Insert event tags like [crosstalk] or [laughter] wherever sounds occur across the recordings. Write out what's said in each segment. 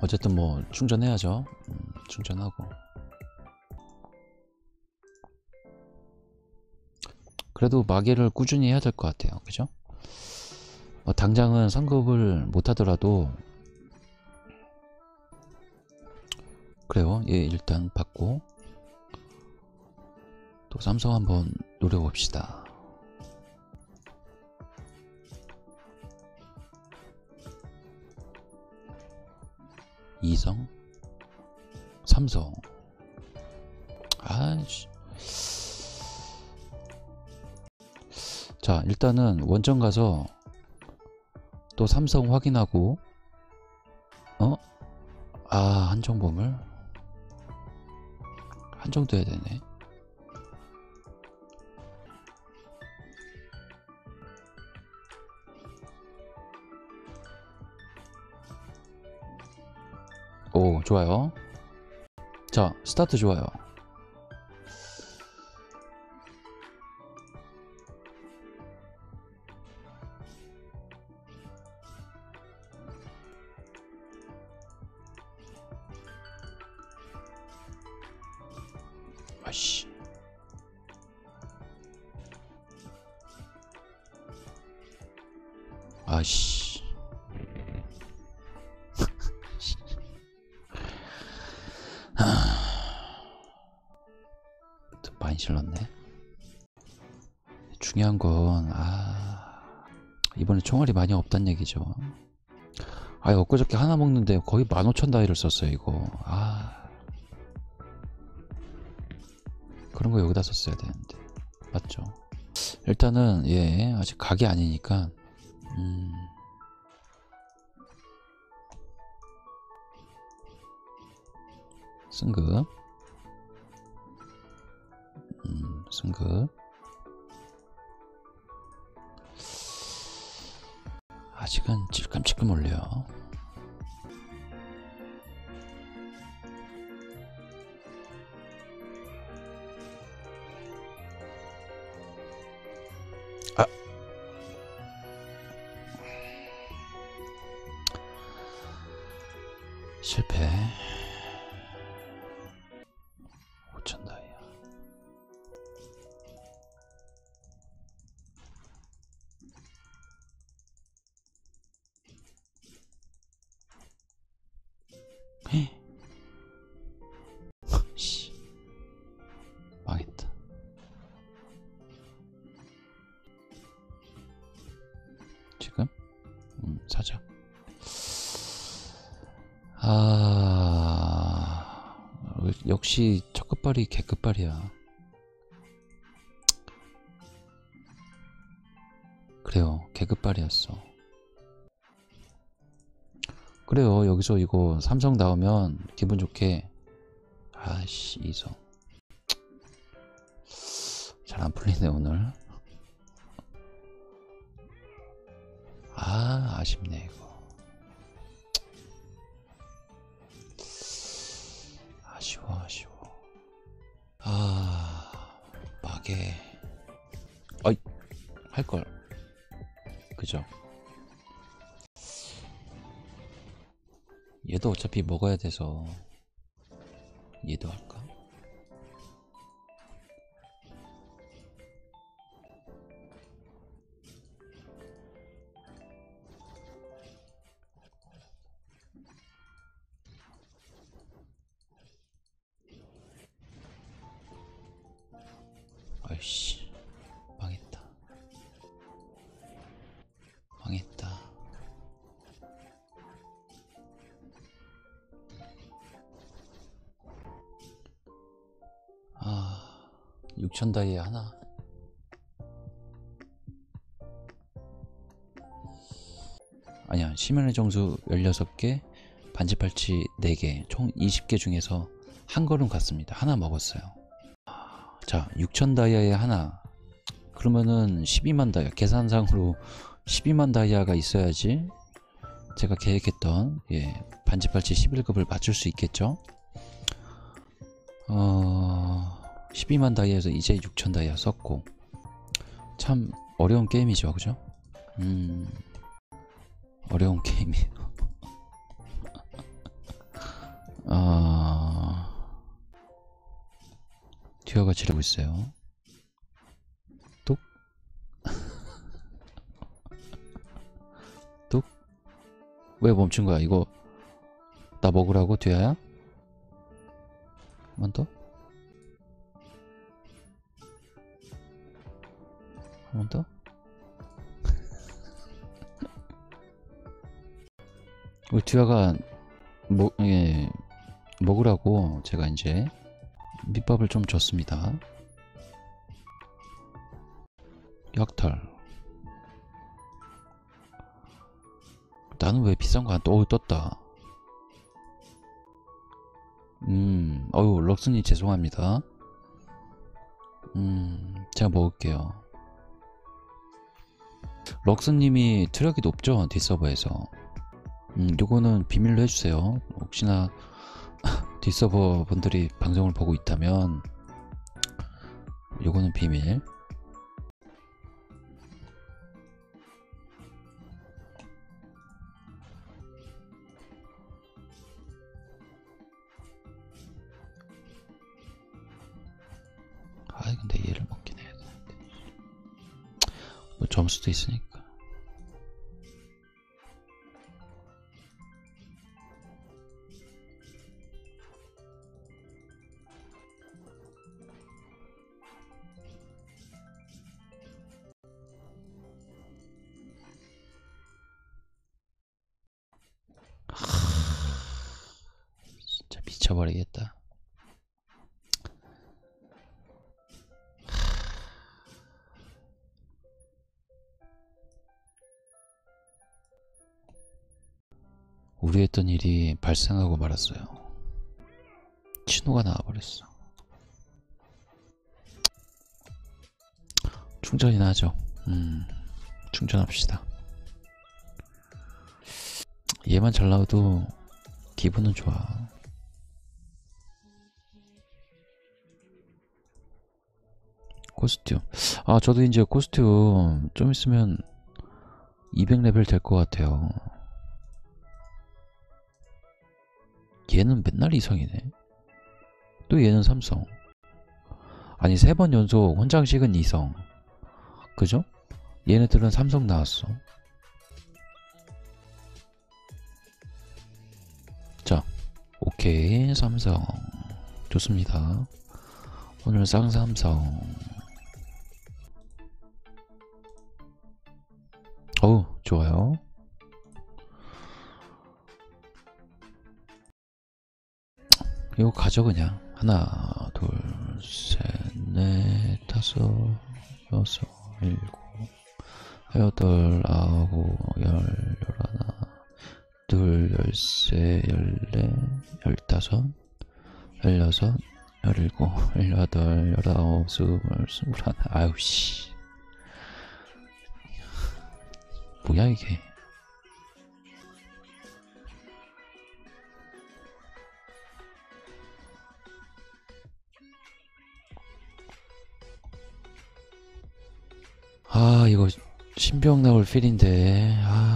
어쨌든 뭐 충전해야죠. 음, 충전하고. 그래도 마개를 꾸준히 해야 될 것 같아요. 그죠? 뭐 당장은 상급을 못 하더라도 그래요. 예, 일단 받고 또 삼성 한번 노려봅시다. 이성, 삼성. 아씨. 자, 일단은 원점 가서 또 삼성 확인하고, 어? 아, 한정보물? 한정도 해야 되네. 좋아요. 자, 스타트 좋아요. 아씨. 아씨. 많이 실렀네. 중요한 건, 아, 이번에 총알이 많이 없단 얘기죠. 아, 엊그저께 하나 먹는데 거의 15,000 다이를 썼어요, 이거. 아. 그런 거 여기다 썼어야 되는데. 맞죠? 일단은, 예, 아직 각이 아니니까, 음. 승급. 음, 승급. 아직은 찔끔찔끔 올려 역시 첫 끝발이 개 끝발이야. 그래요, 개 끝발이었어. 그래요, 여기서 이거 삼성 나오면 기분 좋게. 아씨, 이성. 잘 안 풀리네, 오늘. 아, 아쉽네, 이거. 할걸. 그죠? 얘도 어차피 먹어야 돼서 얘도 할까? 아이씨 6천 다이에 하나 아니야 심연의 정수 16개 반지팔찌 4개 총 20개 중에서 한 걸음 갔습니다 하나 먹었어요 자, 6천 다이아에 하나. 그러면은 12만 다이아. 계산상으로 12만 다이아가 있어야지 제가 계획했던 예, 반지팔찌 11급을 맞출 수 있겠죠. 어, 12만 다이아에서 이제 6천 다이아 썼고. 참 어려운 게임이죠 그죠? 음. 어려운 게임이에요 [laughs] 아... 튀어가 지르고 있어요. 똑 똑? [laughs] 왜 멈춘 거야? 이거 나 먹으라고 뒤어야... 한번 더? 한 번 더? [laughs] 우리 듀아가 먹, 예, 먹으라고 제가 이제 밑밥을 좀 줬습니다. 약탈. 나는 왜 비싼 거 안 떠? 어, 떴다. 음, 어유 럭스님 죄송합니다. 음, 제가 먹을게요. 럭스님이 투력이 높죠? 뒷서버에서. 음, 요거는 비밀로 해주세요. 혹시나 [laughs] 뒷서버 분들이 방송을 보고 있다면 요거는 비밀. 점수도 있으니까. 진짜 미쳐버리겠다 우려했던 일이 발생하고 말았어요. 신호가 나와버렸어. 충전이나 하죠. 음, 충전합시다. 얘만 잘 나와도 기분은 좋아. 코스튬. 아, 저도 이제 코스튬 좀 있으면 200레벨 될 것 같아요. 얘는 맨날 이성이네. 또 얘는 삼성. 아니 세 번 연속 혼장식은 이성. 그죠? 얘네들은 삼성 나왔어. 자, 오케이 삼성 좋습니다. 오늘 쌍삼성. 어우 좋아요. 이거 가져 그냥. 하나 둘셋넷 다섯 여섯 일곱 여덟 아홉 열 열하나 둘 열세 열네 열다섯 열여섯 열일곱 열여덟 열아홉 스물 스물하나. 아유 씨. 뭐야 이게 신병 나올 필인데. 아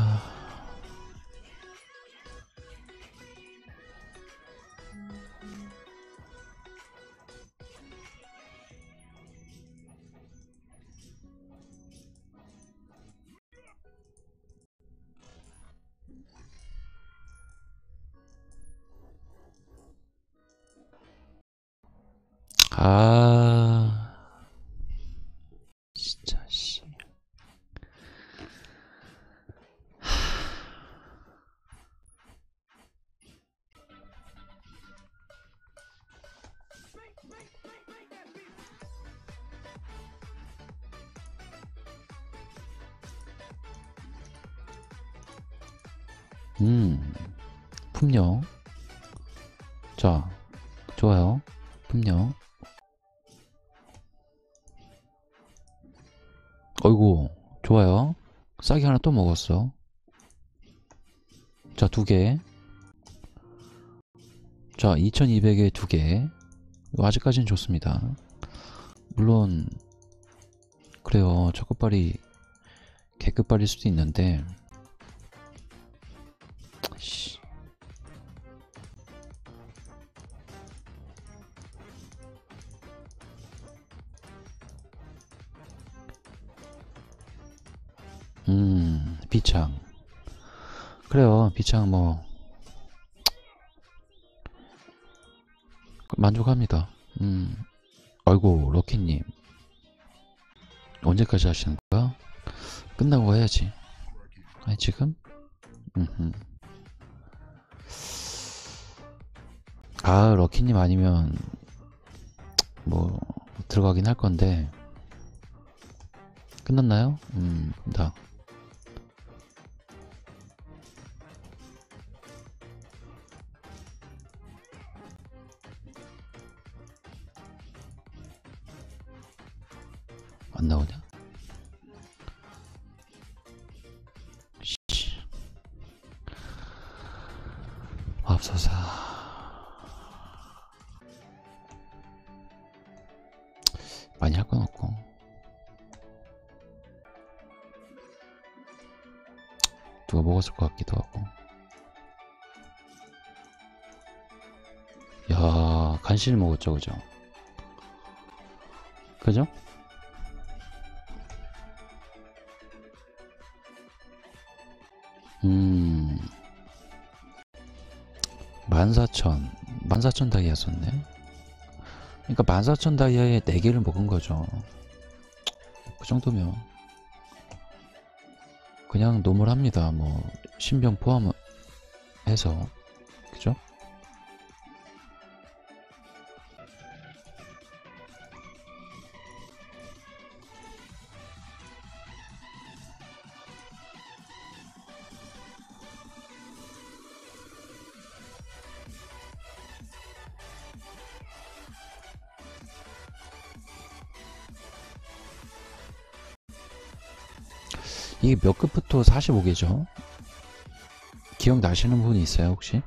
음, 품령. 자, 좋아요. 품령. 어이구, 좋아요. 싹이 하나 또 먹었어. 자, 두 개. 자, 2200에 두 개. 아직까지는 좋습니다. 물론, 그래요. 첫 끝발이 개끝발일 수도 있는데, 씨. 음, 비창. 그래요, 비창 뭐 만족합니다. 음, 아이고 럭키님 언제까지 하시는 거야? 끝나고 해야지. 아니 지금? 음흠. 아, 럭키님 아니면, 뭐, 들어가긴 할 건데. 끝났나요? 음, 다. 안 나오냐? 할 건 없고. 누가 먹었을 것 같기도 하고. 야, 간신히 먹었죠, 그죠? 그죠? 음. 14,000. 14,000 다이아 썼네. 그러니까 14,000 다이아에 4개를 먹은 거죠. 그 정도면 그냥 노멀합니다. 뭐 신병 포함해서 이게 몇 급부터 45개죠? 기억나시는 분 있어요 혹시?